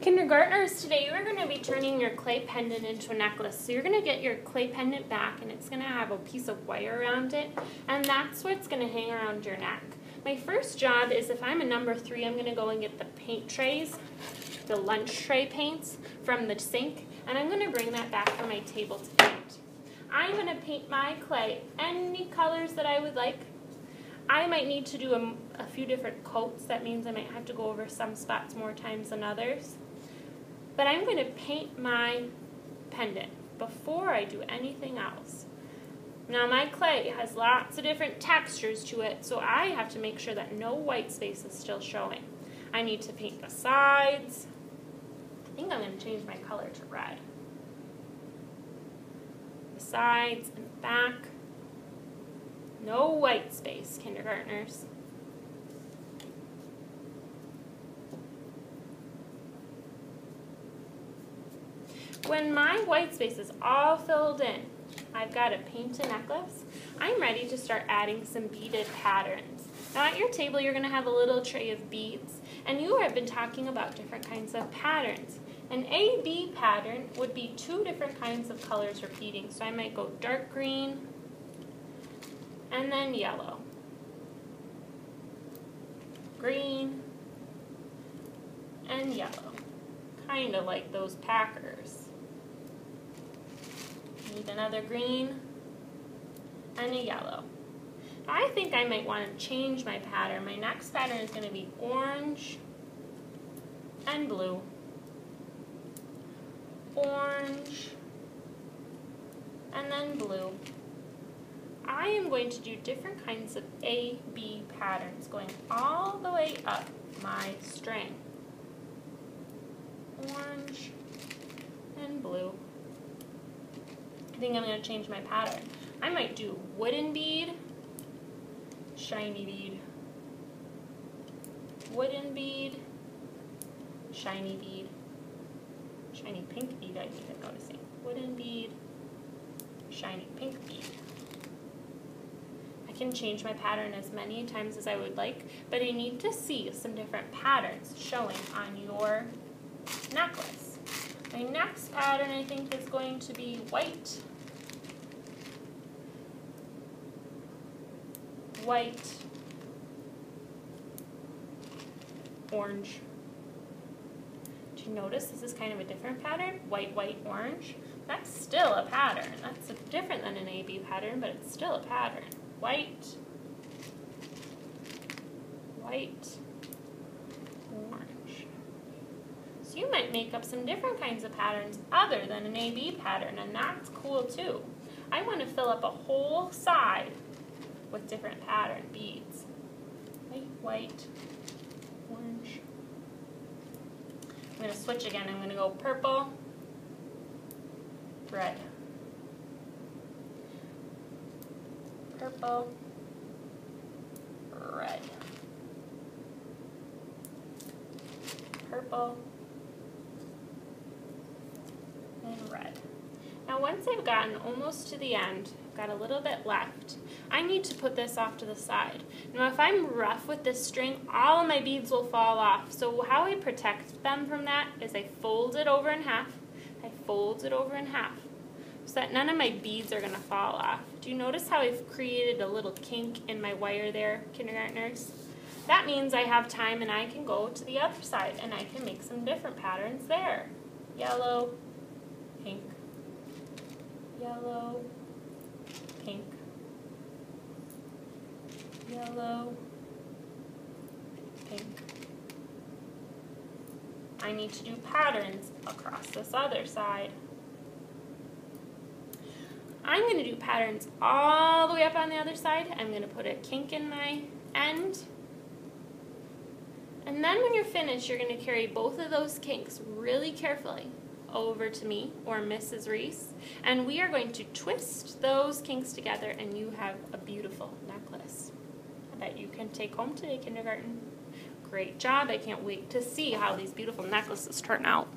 Kindergartners, today we're going to be turning your clay pendant into a necklace. So you're going to get your clay pendant back and it's going to have a piece of wire around it and that's what's going to hang around your neck. My first job is if I'm a number three, I'm going to go and get the paint trays, the lunch tray paints from the sink and I'm going to bring that back for my table to paint. I'm going to paint my clay any colors that I would like. I might need to do a, a, few different coats. That means I might have to go over some spots more times than others. But I'm going to paint my pendant before I do anything else. Now my clay has lots of different textures to it, so I have to make sure that no white space is still showing. I need to paint the sides. I think I'm going to change my color to red. The sides and back. No white space, kindergartners. When my white space is all filled in, I've got a paint a necklace, I'm ready to start adding some beaded patterns. Now at your table you're going to have a little tray of beads and you have been talking about different kinds of patterns. An AB pattern would be two different kinds of colors repeating. So I might go dark green and then yellow. Green and yellow. Kind of like those Packers. Need another green and a yellow. I think I might want to change my pattern. My next pattern is going to be orange and blue. Orange and then blue. I am going to do different kinds of A, B patterns going all the way up my string. Orange and blue. Think I'm going to change my pattern. I might do wooden bead, shiny bead, wooden bead, shiny bead, shiny pink bead I think I'm noticing, wooden bead, shiny pink bead. I can change my pattern as many times as I would like, but I need to see some different patterns showing on your necklace. My next pattern I think is going to be white, white, orange. Do you notice this is kind of a different pattern? White, white, orange. That's still a pattern. That's different than an AB pattern, but it's still a pattern. White, white, orange. So you might make up some different kinds of patterns other than an AB pattern, and that's cool too. I want to fill up a whole side with different pattern beads. White, white, orange. I'm going to switch again. I'm going to go purple, red. Purple, red. Purple, and red. Now once I've gotten almost to the end, I've got a little bit left, I need to put this off to the side. Now if I'm rough with this string, all my beads will fall off. So how I protect them from that is I fold it over in half. I fold it over in half so that none of my beads are going to fall off. Do you notice how I've created a little kink in my wire there, kindergartners? That means I have time and I can go to the other side and I can make some different patterns there. Yellow, pink, yellow, pink, yellow, pink. I need to do patterns across this other side. I'm going to do patterns all the way up on the other side. I'm going to put a kink in my end. And then when you're finished, you're going to carry both of those kinks really carefully over to me or Mrs. Reese. And we are going to twist those kinks together and you have a beautiful necklace that you can take home today, kindergarten. Great job. I can't wait to see how these beautiful necklaces turn out.